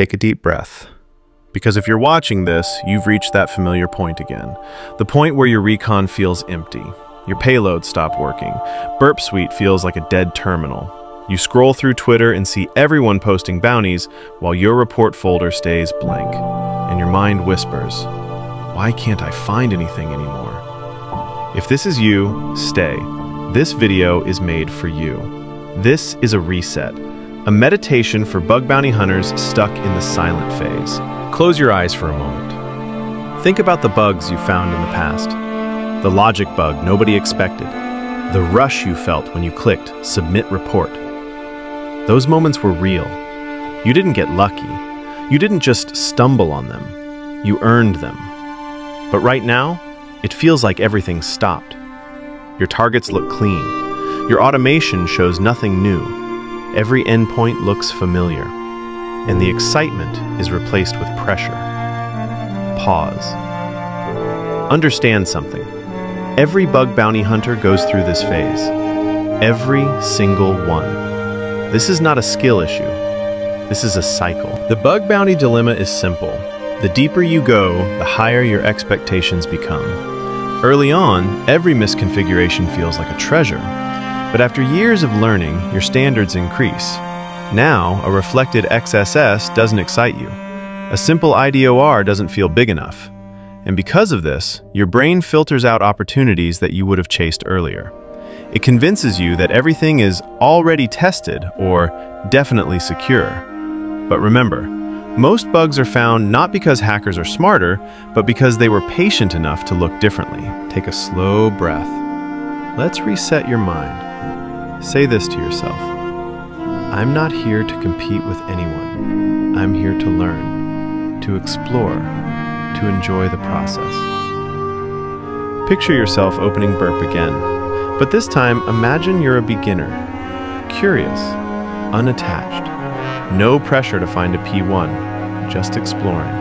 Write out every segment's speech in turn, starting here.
take a deep breath. Because if you're watching this, you've reached that familiar point again. The point where your recon feels empty. Your payload stopped working. Burp Suite feels like a dead terminal. You scroll through Twitter and see everyone posting bounties while your report folder stays blank. And your mind whispers, why can't I find anything anymore? If this is you, stay. This video is made for you. This is a reset, a meditation for bug bounty hunters stuck in the silent phase. Close your eyes for a moment. Think about the bugs you found in the past. The logic bug nobody expected. The rush you felt when you clicked Submit Report. Those moments were real. You didn't get lucky. You didn't just stumble on them. You earned them. But right now, it feels like everything's stopped. Your targets look clean. Your automation shows nothing new. Every endpoint looks familiar and the excitement is replaced with pressure. Pause. Understand something. Every bug bounty hunter goes through this phase. Every single one. This is not a skill issue. This is a cycle. The bug bounty dilemma is simple. The deeper you go, the higher your expectations become. Early on, every misconfiguration feels like a treasure. But after years of learning, your standards increase. Now, a reflected XSS doesn't excite you. A simple IDOR doesn't feel big enough. And because of this, your brain filters out opportunities that you would have chased earlier. It convinces you that everything is already tested or definitely secure. But remember, most bugs are found not because hackers are smarter, but because they were patient enough to look differently. Take a slow breath. Let's reset your mind. Say this to yourself. I'm not here to compete with anyone. I'm here to learn, to explore, to enjoy the process. Picture yourself opening Burp again, but this time imagine you're a beginner, curious, unattached, no pressure to find a P1, just exploring.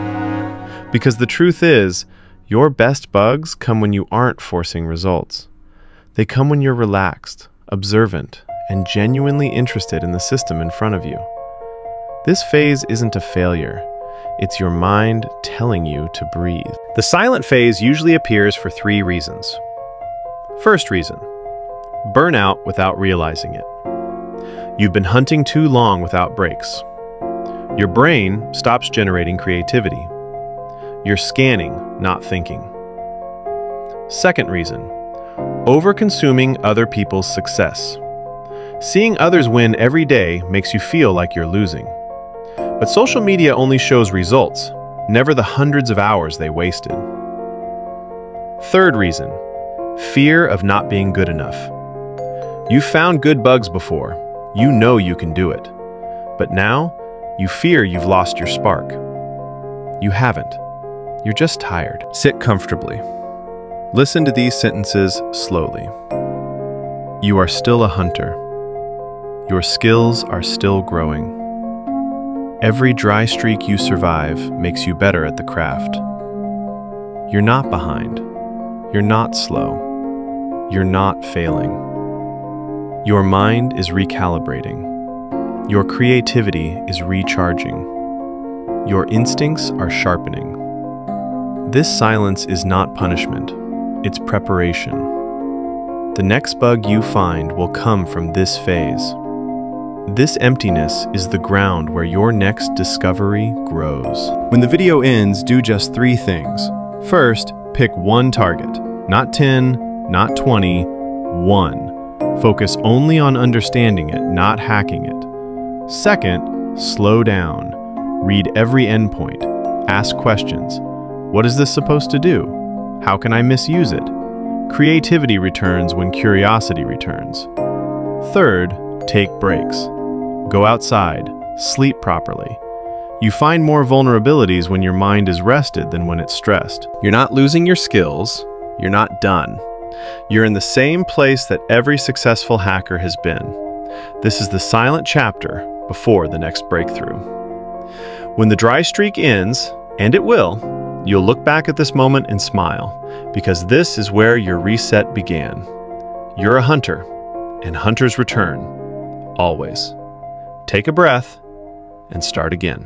Because the truth is, your best bugs come when you aren't forcing results. They come when you're relaxed, observant, and genuinely interested in the system in front of you. This phase isn't a failure. It's your mind telling you to breathe. The silent phase usually appears for three reasons. First reason, burnout without realizing it. You've been hunting too long without breaks. Your brain stops generating creativity. You're scanning, not thinking. Second reason, over-consuming other people's success. Seeing others win every day makes you feel like you're losing. But social media only shows results, never the hundreds of hours they wasted. Third reason, fear of not being good enough. You've found good bugs before. You know you can do it. But now, you fear you've lost your spark. You haven't. You're just tired. Sit comfortably. Listen to these sentences slowly. You are still a hunter. Your skills are still growing. Every dry streak you survive makes you better at the craft. You're not behind. You're not slow. You're not failing. Your mind is recalibrating. Your creativity is recharging. Your instincts are sharpening. This silence is not punishment, it's preparation. The next bug you find will come from this phase. This emptiness is the ground where your next discovery grows. When the video ends, do just three things. First, pick one target. Not 10, not 20, one. Focus only on understanding it, not hacking it. Second, slow down. Read every endpoint. Ask questions. What is this supposed to do? How can I misuse it? Creativity returns when curiosity returns. Third, take breaks. Go outside, sleep properly. You find more vulnerabilities when your mind is rested than when it's stressed. You're not losing your skills, you're not done. You're in the same place that every successful hacker has been. This is the silent chapter before the next breakthrough. When the dry streak ends, and it will, you'll look back at this moment and smile, because this is where your reset began. You're a hunter, and hunters return, always take a breath, and start again.